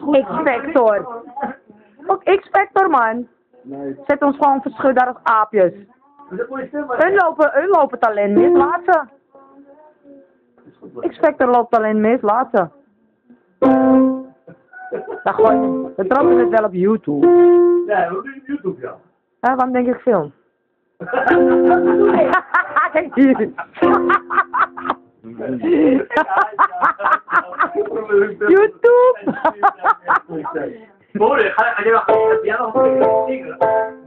goed. X-Factor. Ook X-Factor, man. Zet ons gewoon verschudden als aapjes. Hun lopen, hun lopen talent mis, laat ze. X-Factor loopt talent mis, laat ze. Gooi we trappen het wel op YouTube. Ja, doen YouTube, ja. Hè, waarom denk ik film? Kijk hier. YouTube. Mooi,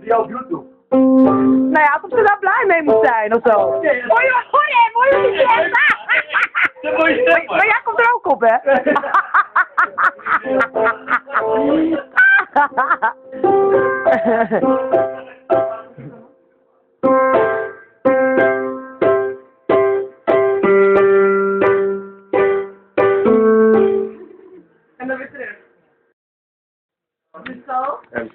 je op YouTube. Nou ja, alsof ze daar blij mee moet zijn of zo. Hoor hoor je, hoor je. Maar jij komt er ook op, hè? Nicole. And